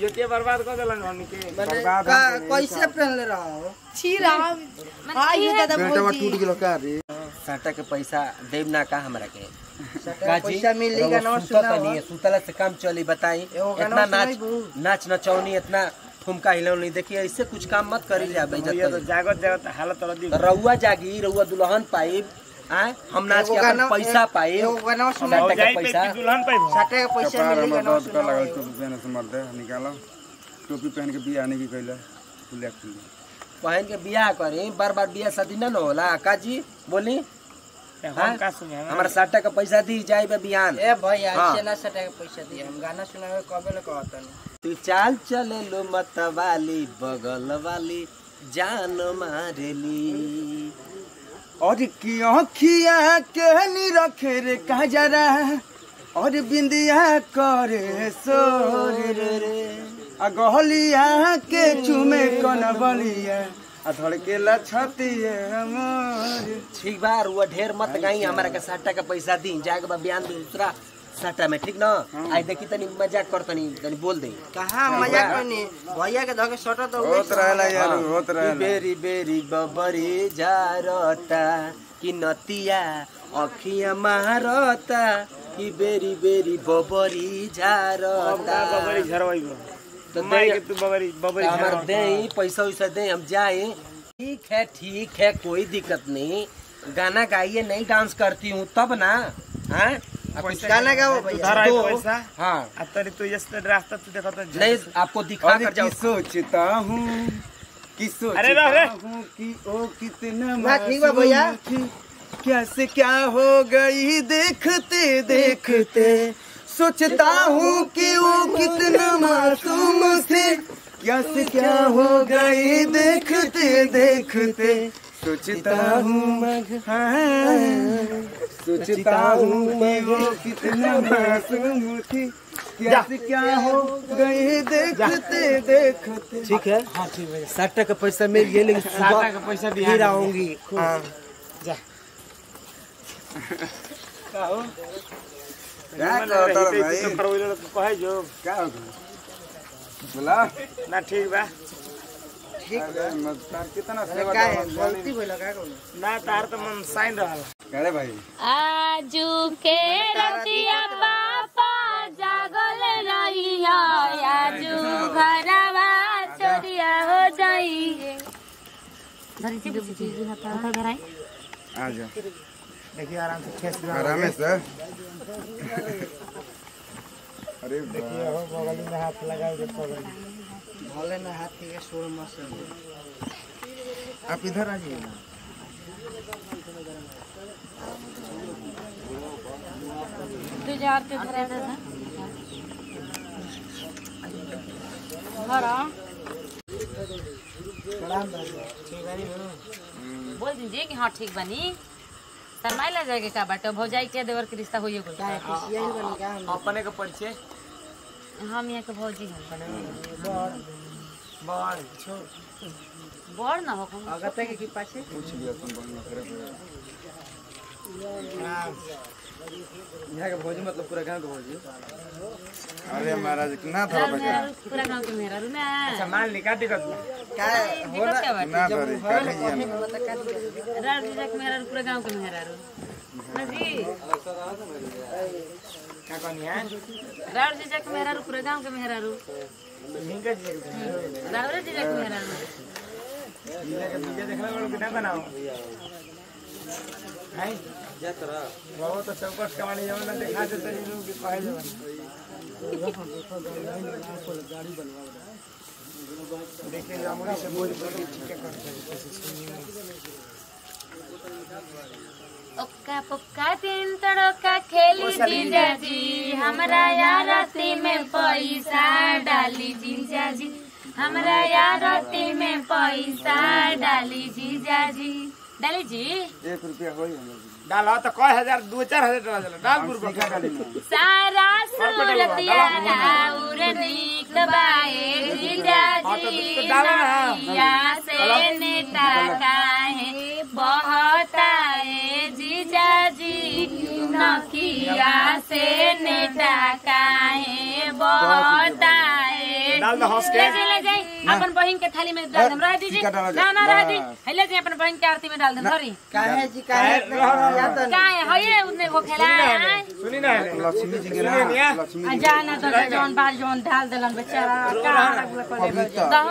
ये के बर्बाद कर देलन हमनी के बर्बाद का हो गई। कैसे पहनले छी राम। हाँ ये दादा पेटवा भौजी टूट गेलो का रे? साटा के पैसा देब ना का हमरा के? पैसा मिली का ना सुना सुतला से काम चली बताई। इतना नाच नाच नचौनी इतना ठुमका हिलौनी देखिए ऐसे कुछ काम मत करी जा ये तो जागत जागत हालत रदी तो रउआ जागी रउआ दुल्हन पाइब आय हम नाच के अपन पैसा सुना के पैसा। दुल्हन साटा के पैसा कपार मिली का में ना सुना लगल टोपी पहने से मर्दे निकालो। टोपी पहन के बियाह नहीं की कैला पहन के बियाह करी बार बार बियाह शादी ना होला। का जी बोली हमारा साटा का पैसा दी जाए बे बिहान। ए हाँ। ऐसे ना साटा के पैसा दिए हम गाना सुनावे कबे ले कहतन तू चाल चले लो मत वाली बगल वाली जान मारेली। और की आँखिया के नी रखे रे काजरा और बिंदिया करे सोर रे। आ गहलिया के चुमे कन बलिया आ धड़केला छतिए हमर। ठीक बा रुआ ढेर मत गाई हमारा के साटा का पैसा दी जाएगा बा बयान दूसरा साटा में ठीक ना? आई देखी तनी मज़ाक कर तनी तनी बोल दे। कहाँ मज़ाक करनी? भैया के धके सटा तो होत रहेला यार होत रहेला। बेरी बेरी बबरी जारता कि नतिया अखिया मारता कि बेरी बेरी बबरी जारता। बबरी झरवाई तो दे तू दे पैसा वैसा दे हम जाए। ठीक है ठीक है कोई दिक्कत नहीं। गाना गाइए नहीं डांस करती हूँ तब ना हाँ? गाना गाओ तू है। तो- हाँ तू रास्ता तू देखो तो नहीं आपको दिखा कर जाओ। सोचता हूँ कि अरे रह रे। सोचता हूँ कि ओ कितना भैया। मासूम थी। क्या से क्या हो गई देखते देखते। सोचता हूँ कि वो कितना मासूम थे। क्या से क्या हो गई देखते देखते। सोचता हूँ हाँ, सोचता हूँ कि वो कितना मासूम थी। क्या से क्या हो गई देखते देखते। ठीक है। हाँ ठीक है। साठ का पैसा मिल गया लेकिन साटा का पैसा फिर आऊँगी। हाँ। का हो? क्या कहता रे भाई। तो करवैलो तो कहे जो क्या हो बोला। ना ठीक बा। अरे मत तार कितना सेवा का है? गलती भइल का कोनो ना तार तो मन साइन रहल। अरे भाई। आजू के रतिया पापा जागल रही आजू घरवा चोरिया हो जाई आ जा देखिए आराम से खेस आराम से? अरे देखिए हो बगल में हाथ लगाओ के पगल भले ना हाथ के सोल मस आप इधर आ जाइए ना। हज़ार के धरा दे। धरा बोल दीजिए कि हाँ ठीक बनी। शर्माई ला जाएगा का बाटे भौजाई के देवर के रिश्ता होइए गइल यही बनी का हम अपने के परिचय? हम यहाँ के भौजी हम बड़ बड़ बड़ ना हो अगते के की पाछे पूछ लिया बन ना करे यहाँको भोजी मतलब पुरा गाउँको भोजी अरे महाराज कितना था बच्चा। पूरा गाउँको के मेरा अच्छा माल हो जब में राज रख पूरा के मेरा रु जी क्या कौन यार राज पूरा है जा तरा चौकस कमानी जवन ना दिखा देते इन लोग के कहे जवन देखिए अमरी से बोल बोल ठीक ओक्का पुक्का तीन तड़ोका खेली जीजा जी। हमरा यारती में पैसा डाली जीजा जी। हमरा यारती में पैसा डाली जीजा जी। डाली जी एक रुपया हो डालो तो कई हज़ार दो चार हज़ार डाला चलो डाल। गुरु सारा सूरतिया राउर निकलवाए जीजा से नेता काहे बहुत आए जीजा जी नखिया से नेता काहे बहुत आए। डाल दो हंस के ले जाए अपन बहिन के थाली में डाल दम। रह दीजिए। ना ना रह दी है ले जाई अपन बहिन के आरती में डाल दम। सॉरी काहे जी काहे। याद काहे है? उन्ने को खेला है। सुनी ना लक्ष्मी जी के। ना लक्ष्मी आ जी जाना तो जौन बार जौन डाल देलन बेचारा। का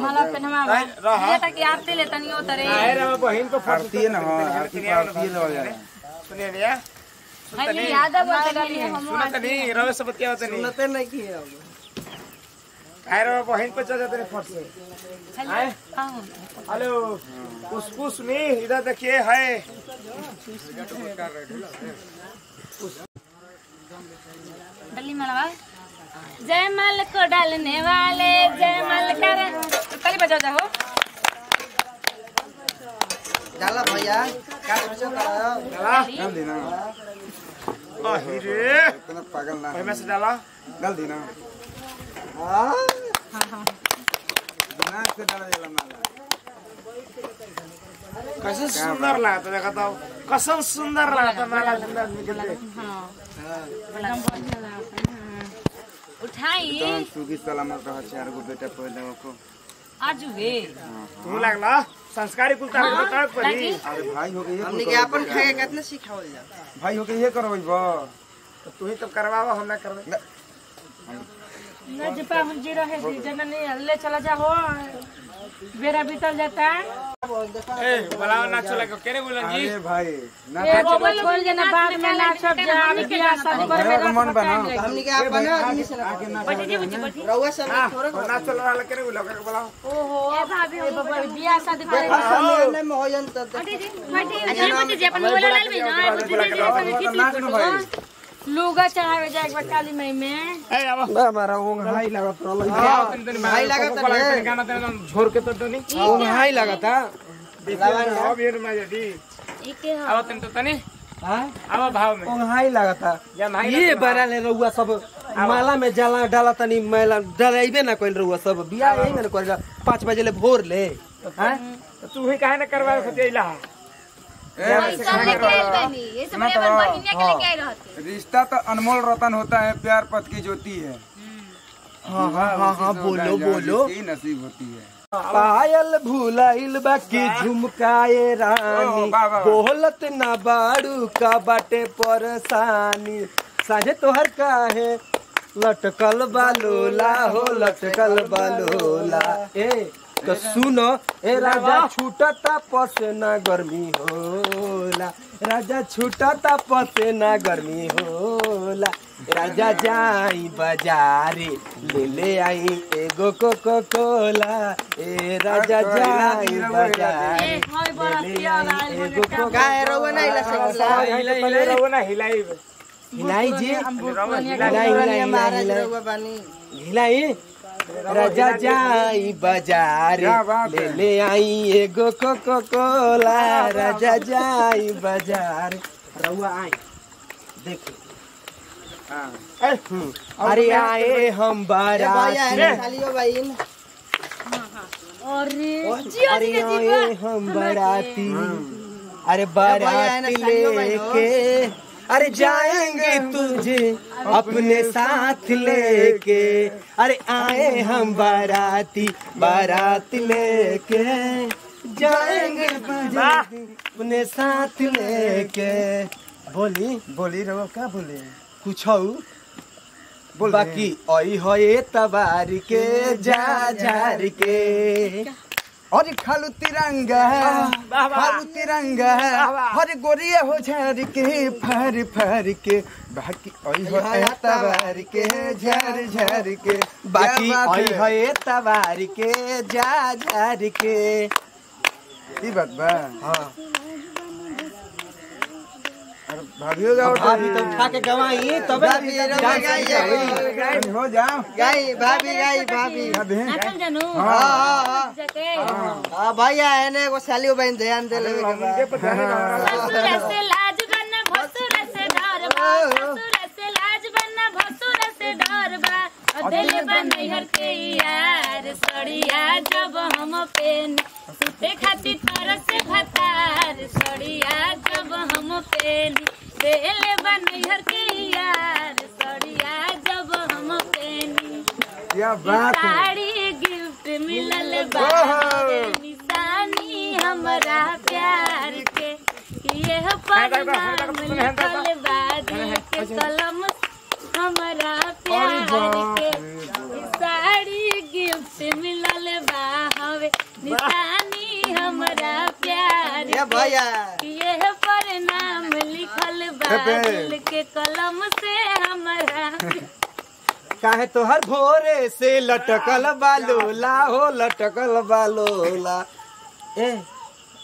माला। पे रह। ये तक आरती ले तनियो तरे। आए रे बहन को आरती है ना हाँ आरती पर आरती जाए सुनिए निया हली याद बोल डाली हम सुना तनी रवे सब बतिया तनी सुनते नहीं की अब आए रे बहन पे चल जाते फट से हेलो उसको सुनी इधर देखिए है जय माल को डालने वाले जय माल कर ताली बजाओ जाओ। जाला भैया का सोचो डाल। दी ना अहिरे इतना पागल ना भाई में से डाला। डाल दी ना माला कैसे सुंदर लगता देखा तो कसम सुंदर लगता माला? सुंदर लागता है। उठाई. सुगी सलामत रह चार गो बेटा पैदा को आजू वे. तू लगला? संस्कारी कुल तार बता पड़ी अरे भाई हो गए हमने के अपन खाए कितना सिखावल जा भाई हो गए ये करबै बा तू ही तो करवावा हम ना करवे न जपा हम जी रहे थी जननी ले चला जाओ बेरा बीतल जाता है ए बुलाओ ना चला के केने बोलन जी अरे भाई ना मोबाइल खोल देना बाद में ना सब जा बियाह शादी घरे का मन बना हमने के अपन आदमी से आगे ना बैठी जी बैठी बैठी रउआ सब थोड़ा ना चल रहा केने बुलाओ के बुलाओ ओहो ए भाभी ए बाबा बियाह शादी करे सामने में हो जन त बैठी जी बैठी बैठी जी अपन मोबाइल डाल भी ना बैठी जी भाई लुगा चढ़ावे जाए एक बार काली मई में। ए अब हमारा वो हाई लगा तो भाई लगा तो गाना तेरे झोर के तो तनी वो हाई लगा था। अब ये में जदी इके अब तन तो तनी अब भाव में। वो हाई लगा था। ये बरा ले रउआ सब। माला में जाला डाला तनी मैला डराइबे ना कोई रउआ सब। बियाह यही में करेला पाँच बजे ले भोर ले। हैं तू ही काहे ना करवा खतेला तो रिश्ता तो अनमोल रतन होता है प्यार पथ की ज्योति है। हाँ हाँ हाँ हाँ बोलो बोलो। नसीब होती है। पायल भूलाइल बाकी झुमकाए रानी। बोलत ना बाड़ू का बाटे परेशानी। साझे तोहर है लटकल बालोला हो लटकल बालोला। ए तो सुनो। ए राजा छूटता पसेना गर्मी होला। राजा छूटता पसेना गर्मी होला। राजा जाई बाजारे ले ले आई एगो कोको कोला ए राजा जाई बाजारे एगो कोको गाय रउआ नहीं ला सकला हिलाई हिलाई। रहो ना हिलाई हिलाई जी। हिलाई हिलाई हिलाई हिलाई। राजा जाई बाज़ार ले है? ले आई एगो कोको कोला राजा जाई बाज़ार। रउआ आई देखो। हम्म, अरे आए हम बाराती है खालियो अरे अरे आए हम बाराती। अरे बाराती हो। लेके। अरे जाएँगे तुझे अपने साथ लेके। अरे आए हम बाराती बारात लेके। जाएँगे तुझे अपने साथ लेके। बोली बोली रहो क्या बोले? कुछ बोल बाकी ओई होए तबार के जा झार के। और खालू तिरंगा खालू तिरंगा हर गोरिया हो झर के फर फर के। बाकी ओई हो तवार के झर झर के। बाकी ओय हो ओई है? होए के जा झर के। ई बात बा। हाँ। अरे भाभियो जाओ भाभी तो उठा के गवाई तबे भाभी हो जाओ। गाई भाभी गाई भाभी। भाभी नाचल जानू। हाँ। हाँ हाँ भैया है ने एगो सालियो बहन ध्यान दे लेवे के बा ससुर से लाज बनना भसुर से डर बा। ससुर से लाज बनना भसुर से डर बा। दिल बनैहर के यार सड़िया जब हम पेन सुते खातिर तरस भतार सड़िया जब हम पेन दिल बनैहर के यार सड़िया जब हम पेनी क्या बात है साड़ी गिफ्ट मिलल बा निशानी हमरा प्यार के लिखल बा के कलम हमरा प्यार के साड़ी गिफ्ट मिलल बा हवे निशानी हमरा प्यार ये भैया। लिखल के कलम से हमरा। काहे तो हर भोरे से लटकल बालोला हो लटकल बालोला ए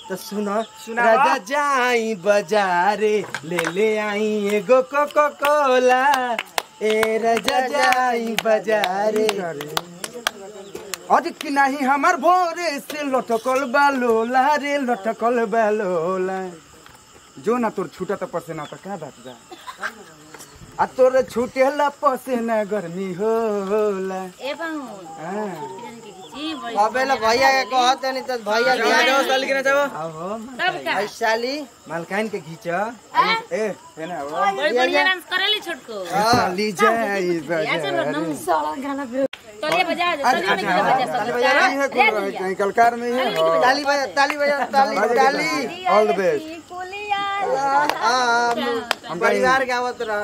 तो सुनो। राजा जाई बाजारे ले ले आई एगो कोको कोला ए राजा जाई बाजारे। अरे कि नहीं हमार भोरे से लटकल बालोला रे लटकल बालोला जो ना तोर छूटा तो पसेना तो क्या बात बा? आ तोर छूटे छूटेला पसेना गर्मी होला ए बाहु हाँ। जी बड़ी अबे ला भैया के कहत नहीं तो भैया ध्यान आओ तब का? वैशाली। मालकाइन के खींच ए हो बड़ी बढ़िया डांस करेली छोटको। चली जाई या चलो बाज़ार नम गाना पे तलिया बजा दे तलिया में बजा ताली बजा है कलकार में है। ताली बजा ताली बजा ताली ताली। ऑल द बेस्ट परिवार गावत रह?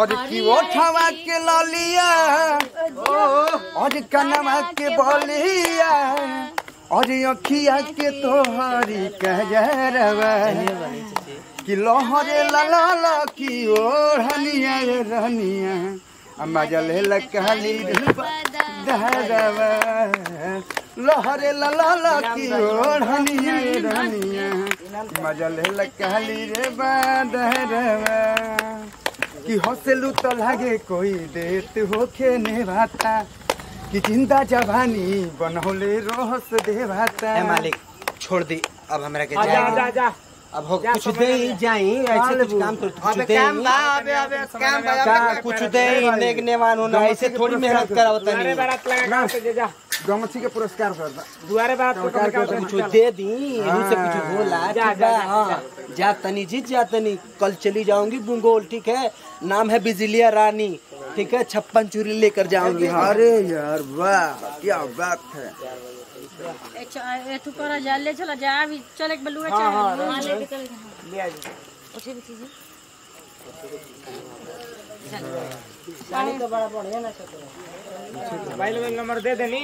और की के ललिया? और कनवा के बलिया? और अखिया के तोहरी कहरवा कि लहरे लला की ओढ़निया रहनिया अम्मा जले लकहली दहरवा लहरे लला की ओढ़निया ये मजल लकहली रे कि हंसलू तो लागे कोई देत होखे नेवाता कि ज़िंदा जवानी बनौले रोहस देवाता। ए मालिक छोड़ दी अब हमरा के आजा जाए आजा अब हो कुछ दे ही जाई ऐसे कुछ काम कर कुछ अबे दे काम बा अबे अबे काम बा का कुछ दे ही नेक नेवान होना ऐसे थोड़ी मेहनत करावता दुआरे नहीं बारात लगा के जे जा। गमछी के पुरस्कार कर दा। दुआरे बारात को कम का कुछ दे दी यही से कुछ होला जा, जा, बा जा, हाँ। जा। तनी जीत जा तनी। कल चली जाऊँगी बुंगोल ठीक है? नाम है बिजलिया रानी ठीक है? छप्पन चूरी लेकर जाऊँगी। हाँ अरे यार वाह क्या बात है। तू करा जा ले चला जा अभी चल एक बलुआ हाँ हाँ ले चल ले आ जा। उठे भी चीज़ें। भाई लोग नंबर दे देनी।